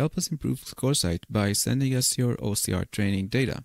Help us improve ScoreSight by sending us your OCR training data.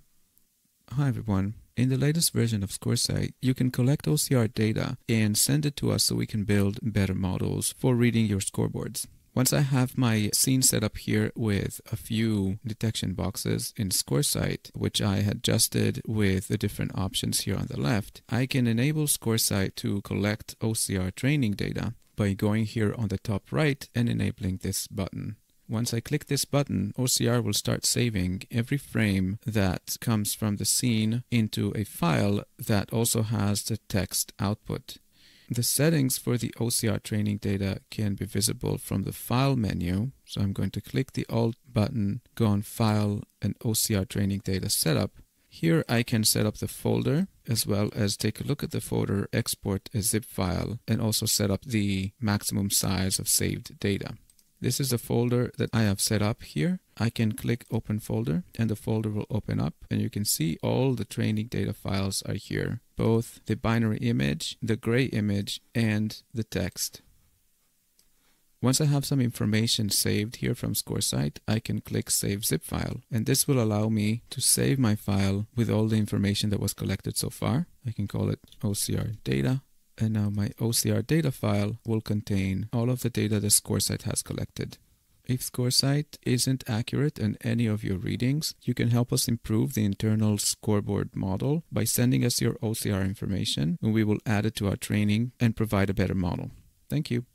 Hi everyone. In the latest version of ScoreSight, you can collect OCR data and send it to us so we can build better models for reading your scoreboards. Once I have my scene set up here with a few detection boxes in ScoreSight, which I had adjusted with the different options here on the left, I can enable ScoreSight to collect OCR training data by going here on the top right and enabling this button. Once I click this button, OCR will start saving every frame that comes from the scene into a file that also has the text output. The settings for the OCR training data can be visible from the File menu. So I'm going to click the Alt button, go on File and OCR training data setup. Here I can set up the folder as well as take a look at the folder, export a zip file, and also set up the maximum size of saved data. This is the folder that I have set up here. I can click open folder and the folder will open up and you can see all the training data files are here. Both the binary image, the gray image and the text. Once I have some information saved here from ScoreSight, I can click Save Zip File, and this will allow me to save my file with all the information that was collected so far. I can call it OCR Data, and now my OCR data file will contain all of the data that ScoreSight has collected. If ScoreSight isn't accurate in any of your readings, you can help us improve the internal scoreboard model by sending us your OCR information and we will add it to our training and provide a better model. Thank you.